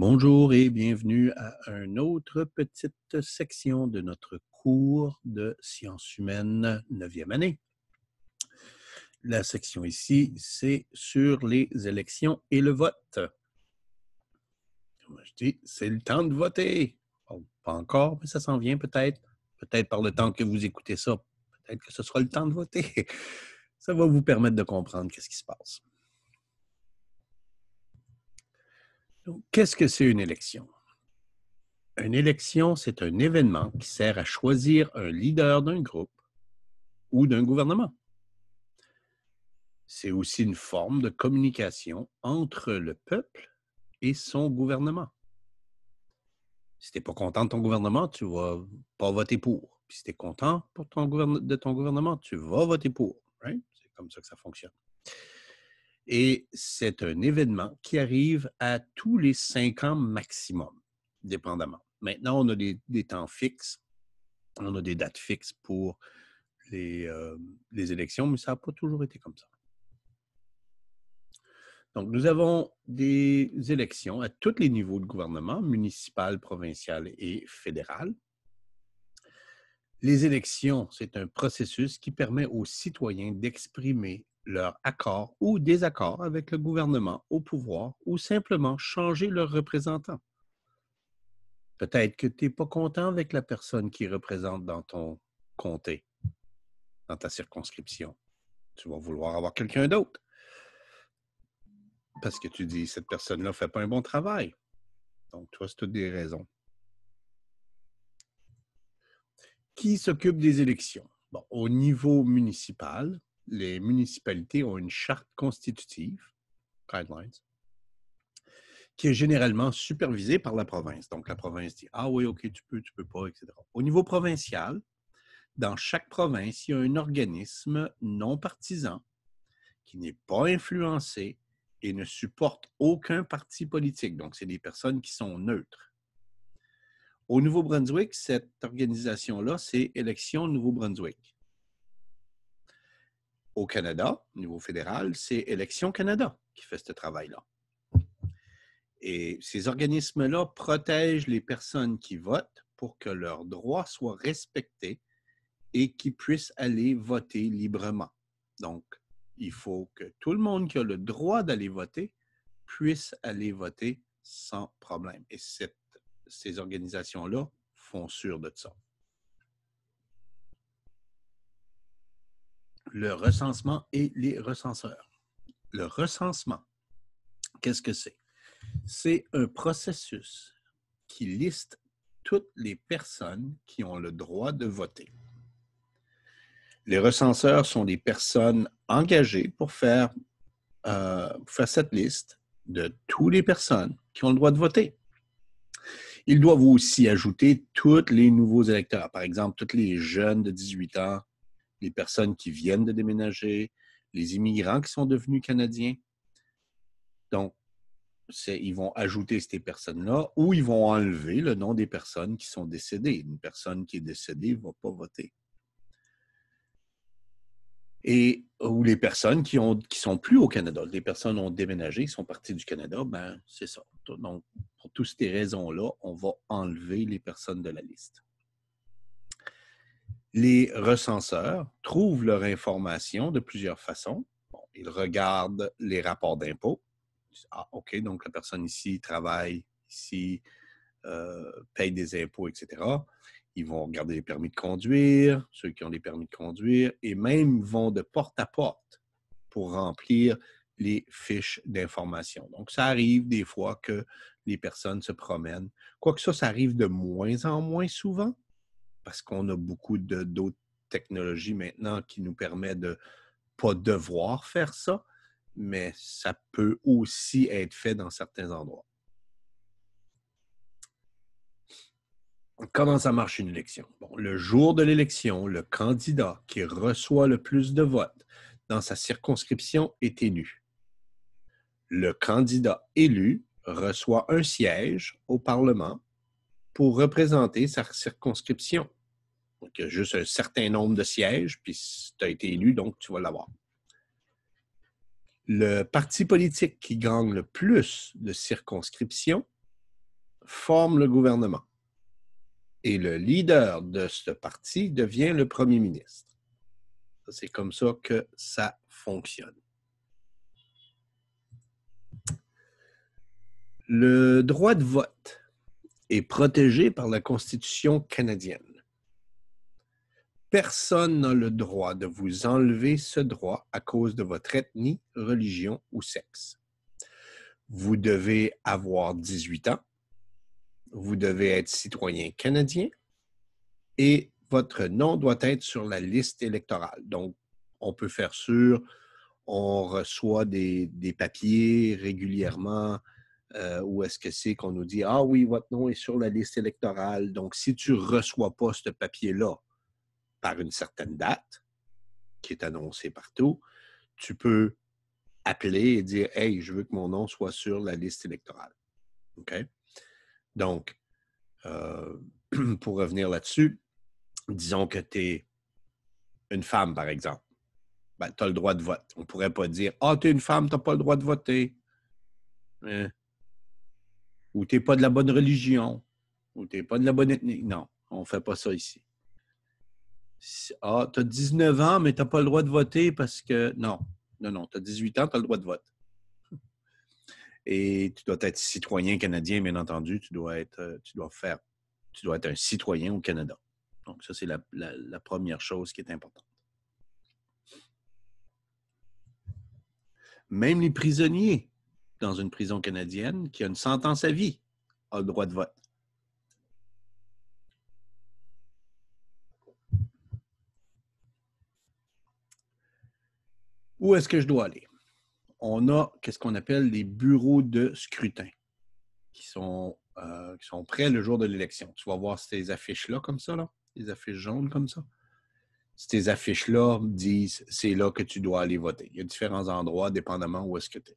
Bonjour et bienvenue à une autre petite section de notre cours de sciences humaines 9e année. La section ici, c'est sur les élections et le vote. Comme je dis, c'est le temps de voter. pas encore, mais ça s'en vient peut-être. Peut-être par le temps que vous écoutez ça, peut-être que ce sera le temps de voter. Ça va vous permettre de comprendre qu'est-ce qui se passe. Qu'est-ce que c'est une élection? Une élection, c'est un événement qui sert à choisir un leader d'un groupe ou d'un gouvernement. C'est aussi une forme de communication entre le peuple et son gouvernement. Si tu n'es pas content de ton gouvernement, tu ne vas pas voter pour. Si tu es content ton de ton gouvernement, tu vas voter pour. C'est comme ça que ça fonctionne. Et c'est un événement qui arrive à tous les cinq ans maximum, dépendamment. Maintenant, on a des, temps fixes, on a des dates fixes pour les, euh, les élections, mais ça n'a pas toujours été comme ça. Donc, nous avons des élections à tous les niveaux de gouvernement, municipal, provincial et fédéral. Les élections, c'est un processus qui permet aux citoyens d'exprimer leur accord ou désaccord avec le gouvernement au pouvoir ou simplement changer leur représentant. Peut-être que tu n'es pas content avec la personne qui représente dans ton comté, dans ta circonscription. Tu vas vouloir avoir quelqu'un d'autre. Parce que tu dis, cette personne-là ne fait pas un bon travail. Donc, toi, c'est toutes des raisons. Qui s'occupe des élections? Bon, au niveau municipal, les municipalités ont une charte constitutive, guidelines, qui est généralement supervisée par la province. Donc, la province dit Ah oui, OK, tu peux, tu peux pas, etc. Au niveau provincial, dans chaque province, il y a un organisme non partisan qui n'est pas influencé et ne supporte aucun parti politique. Donc, c'est des personnes qui sont neutres. Au Nouveau-Brunswick, cette organisation-là, c'est Élection Nouveau-Brunswick au Canada, au niveau fédéral, c'est Élections Canada qui fait ce travail-là. Et ces organismes-là protègent les personnes qui votent pour que leurs droits soient respectés et qu'ils puissent aller voter librement. Donc, il faut que tout le monde qui a le droit d'aller voter puisse aller voter sans problème. Et ces organisations-là font sûr de ça. Le recensement et les recenseurs. Le recensement, qu'est-ce que c'est? C'est un processus qui liste toutes les personnes qui ont le droit de voter. Les recenseurs sont des personnes engagées pour faire, euh, cette liste de toutes les personnes qui ont le droit de voter. Ils doivent aussi ajouter tous les nouveaux électeurs, par exemple, tous les jeunes de 18 ans les personnes qui viennent de déménager, les immigrants qui sont devenus canadiens. Donc, ils vont ajouter ces personnes-là ou ils vont enlever le nom des personnes qui sont décédées. Une personne qui est décédée ne va pas voter. Et ou les personnes qui qui sont plus au Canada, les personnes ont déménagé, sont parties du Canada, ben c'est ça. Donc, pour toutes ces raisons-là, on va enlever les personnes de la liste les recenseurs trouvent leur information de plusieurs façons. ils regardent les rapports d'impôts. Ah, OK, donc la personne ici travaille, ici euh, paye des impôts, etc. Ils vont regarder les permis de conduire, ceux qui ont des permis de conduire, et même vont de porte à porte pour remplir les fiches d'information. Donc, ça arrive des fois que les personnes se promènent. Quoique ça, ça arrive de moins en moins souvent, parce qu'on a beaucoup d'autres technologies maintenant qui nous permettent de pas devoir faire ça, mais ça peut aussi être fait dans certains endroits. Comment ça marche une élection? le jour de l'élection, le candidat qui reçoit le plus de votes dans sa circonscription est élu. Le candidat élu reçoit un siège au Parlement pour représenter sa circonscription. Donc, il y a juste un certain nombre de sièges, puis tu as été élu, donc tu vas l'avoir. Le parti politique qui gagne le plus de circonscriptions forme le gouvernement. Et le leader de ce parti devient le premier ministre. C'est comme ça que ça fonctionne. Le droit de vote est protégé par la Constitution canadienne. Personne n'a le droit de vous enlever ce droit à cause de votre ethnie, religion ou sexe. Vous devez avoir 18 ans, vous devez être citoyen canadien et votre nom doit être sur la liste électorale. Donc, on peut faire sûr, on reçoit des, papiers régulièrement euh, où est-ce que c'est qu'on nous dit Ah oui, votre nom est sur la liste électorale. Donc, si tu ne reçois pas ce papier-là par une certaine date, qui est annoncée partout, tu peux appeler et dire Hey, je veux que mon nom soit sur la liste électorale. OK? Donc, euh, pour revenir là-dessus, disons que tu es une femme, par exemple. Ben, tu as le droit de vote. On ne pourrait pas dire Ah, tu es une femme, tu n'as pas le droit de voter. Hein? Ou tu n'es pas de la bonne religion. Ou tu n'es pas de la bonne ethnie. Non, on ne fait pas ça ici. Ah, tu as 19 ans, mais tu n'as pas le droit de voter parce que. Non, non, non. Tu as 18 ans, tu as le droit de vote. Et tu dois être citoyen canadien, bien entendu. Tu dois être, euh, tu dois faire, tu dois être un citoyen au Canada. Donc, ça, c'est la, la première chose qui est importante. Même les prisonniers dans une prison canadienne qui a une sentence à vie ont le droit de vote. Où est-ce que je dois aller? On a qu'est-ce qu'on appelle les bureaux de scrutin qui sont, euh, qui sont prêts le jour de l'élection. Tu vas voir ces affiches-là comme ça, là, les affiches jaunes comme ça. Ces affiches-là disent c'est là que tu dois aller voter. Il y a différents endroits dépendamment où est-ce que tu es.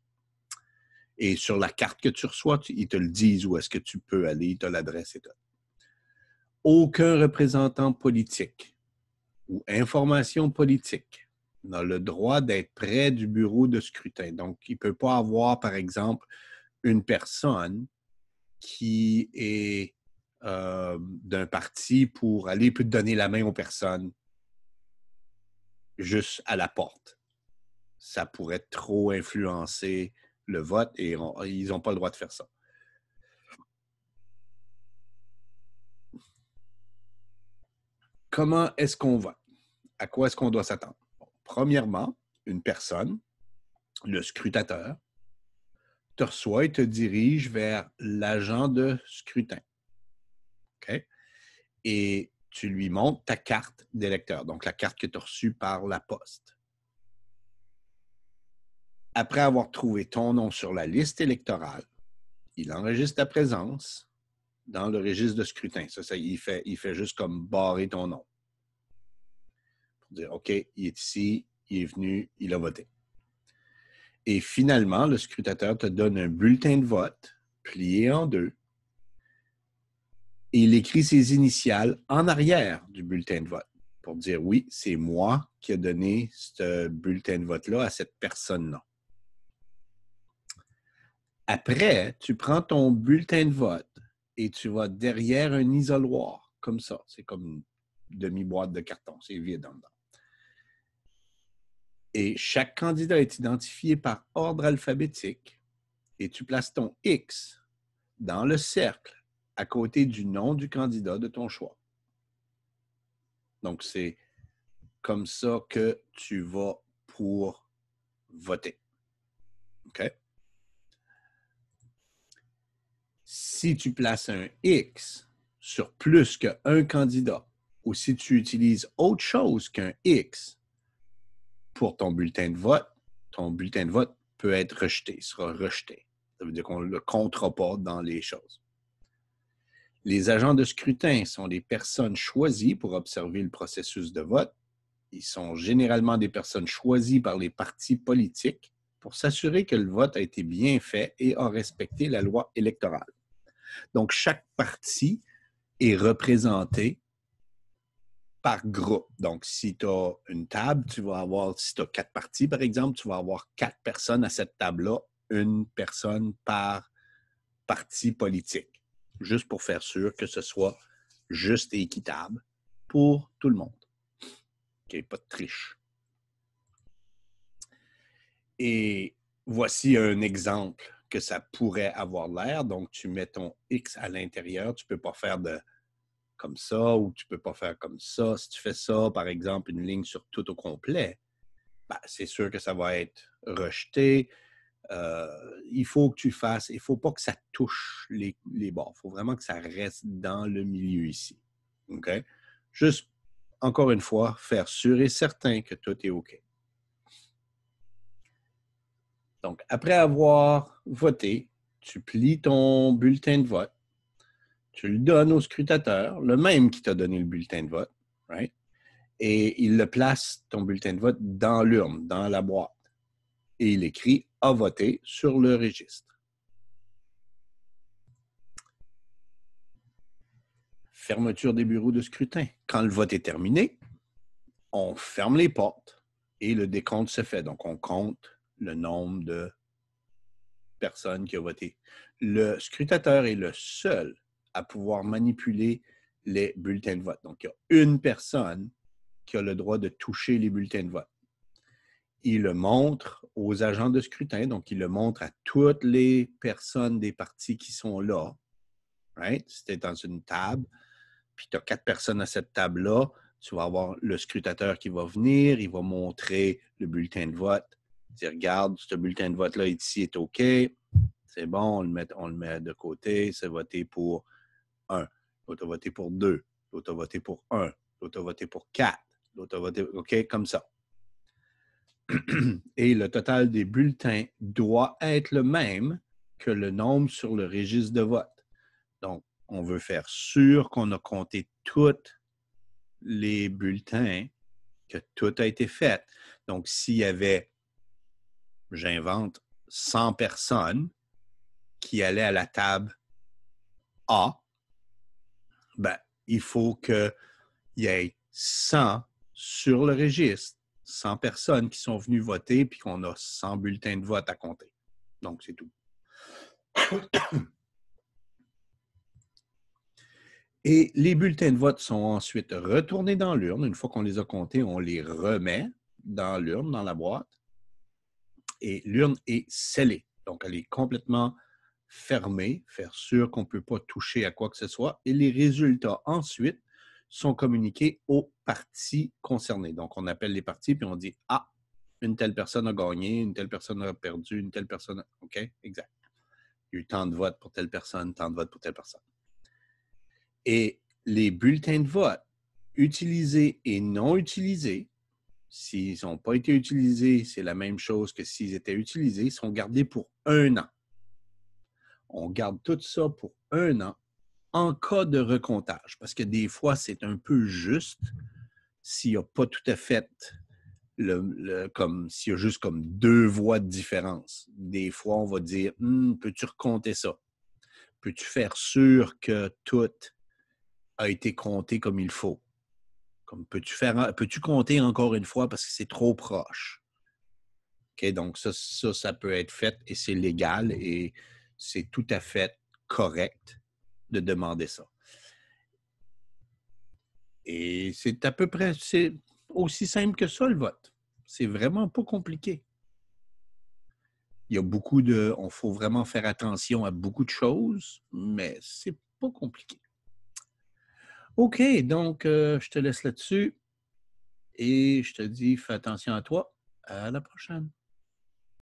Et sur la carte que tu reçois, ils te le disent où est-ce que tu peux aller, tu as l'adresse et tout. Aucun représentant politique ou information politique n'a le droit d'être près du bureau de scrutin. Donc, il ne peut pas avoir, par exemple, une personne qui est euh, d'un parti pour aller peut donner la main aux personnes juste à la porte. Ça pourrait trop influencer le vote et ils n'ont pas le droit de faire ça. Comment est-ce qu'on vote? À quoi est-ce qu'on doit s'attendre? Premièrement, une personne, le scrutateur, te reçoit et te dirige vers l'agent de scrutin. Et tu lui montres ta carte d'électeur, donc la carte que tu as reçue par la poste. Après avoir trouvé ton nom sur la liste électorale, il enregistre ta présence dans le registre de scrutin. Ça, ça il fait juste comme barrer ton nom dire, OK, il est ici, il est venu, il a voté. Et finalement, le scrutateur te donne un bulletin de vote plié en deux et il écrit ses initiales en arrière du bulletin de vote pour dire oui, c'est moi qui ai donné ce bulletin de vote-là à cette personne-là. Après, tu prends ton bulletin de vote et tu vas derrière un isoloir, comme ça. C'est comme une demi-boîte de carton, c'est vide dedans. Et chaque candidat est identifié par ordre alphabétique et tu places ton X dans le cercle à côté du nom du candidat de ton choix. Donc, c'est comme ça que tu vas pour voter. OK? Si tu places un X sur plus qu'un candidat ou si tu utilises autre chose qu'un X pour ton bulletin de vote, ton bulletin de vote peut être rejeté, sera rejeté. Ça veut dire qu'on ne le comptera pas dans les choses. Les agents de scrutin sont des personnes choisies pour observer le processus de vote. Ils sont généralement des personnes choisies par les partis politiques pour s'assurer que le vote a été bien fait et a respecté la loi électorale. Donc, chaque parti est représenté par groupe. Donc, si tu as une table, tu vas avoir, si tu as quatre parties, par exemple, tu vas avoir quatre personnes à cette table-là, une personne par parti politique. juste pour faire sûr que ce soit juste et équitable pour tout le monde. Qu'il n'y ait pas de triche. Et voici un exemple que ça pourrait avoir l'air. Donc, tu mets ton X à l'intérieur. Tu ne peux pas faire de comme ça ou tu peux pas faire comme ça. Si tu fais ça, par exemple, une ligne sur tout au complet, ben, c'est sûr que ça va être rejeté. Euh, il faut que tu fasses, il faut pas que ça touche les, les bords. Il faut vraiment que ça reste dans le milieu ici. OK? Juste, encore une fois, faire sûr et certain que tout est OK. Donc, après avoir voté, tu plies ton bulletin de vote, tu le donnes au scrutateur, le même qui t'a donné le bulletin de vote, right? et il le place, ton bulletin de vote, dans l'urne, dans la boîte. Et il écrit « A voté » sur le registre. Fermeture des bureaux de scrutin. Quand le vote est terminé, on ferme les portes et le décompte se fait. Donc, on compte le nombre de personnes qui ont voté. Le scrutateur est le seul à pouvoir manipuler les bulletins de vote. Donc, il y a une personne qui a le droit de toucher les bulletins de vote. Il le montre aux agents de scrutin, donc il le montre à toutes les personnes des partis qui sont là. Right? Si tu es dans une table, puis tu as quatre personnes à cette table-là, tu vas avoir le scrutateur qui va venir, il va montrer le bulletin de vote dire, regarde, ce bulletin de vote-là ici est OK, c'est bon, on le, met, on le met de côté, c'est voté pour 1, l'autre a voté pour 2, l'autre a voté pour 1, l'autre a voté pour 4, l'autre a voté, OK, comme ça. Et le total des bulletins doit être le même que le nombre sur le registre de vote. Donc, on veut faire sûr qu'on a compté tous les bulletins, que tout a été fait. Donc, s'il y avait j'invente 100 personnes qui allaient à la table A, ben, il faut qu'il y ait 100 sur le registre, 100 personnes qui sont venues voter, puis qu'on a 100 bulletins de vote à compter. Donc, c'est tout. Et les bulletins de vote sont ensuite retournés dans l'urne. Une fois qu'on les a comptés, on les remet dans l'urne, dans la boîte et l'urne est scellée. Donc, elle est complètement fermée, faire sûr qu'on ne peut pas toucher à quoi que ce soit. Et les résultats ensuite sont communiqués aux parties concernées. Donc, on appelle les parties puis on dit Ah, une telle personne a gagné, une telle personne a perdu, une telle personne. OK, exact. Il y a eu tant de votes pour telle personne, tant de votes pour telle personne. Et les bulletins de vote utilisés et non utilisés S'ils n'ont pas été utilisés, c'est la même chose que s'ils étaient utilisés, sont gardés pour un an. On garde tout ça pour un an en cas de recomptage, parce que des fois, c'est un peu juste s'il n'y a pas tout à fait comme s'il y a juste comme deux voix de différence. Des fois, on va dire «Hum, peux-tu recompter ça? Peux-tu faire sûr que tout a été compté comme il faut? peux-tu faire, peux-tu compter encore une fois parce que c'est trop proche? OK, donc ça, ça, ça peut être fait et c'est légal et c'est tout à fait correct de demander ça. Et c'est à peu près, aussi simple que ça le vote. C'est vraiment pas compliqué. Il y a beaucoup de, on faut vraiment faire attention à beaucoup de choses, mais c'est pas compliqué. OK, donc euh, je te laisse là-dessus et je te dis, fais attention à toi. À la prochaine.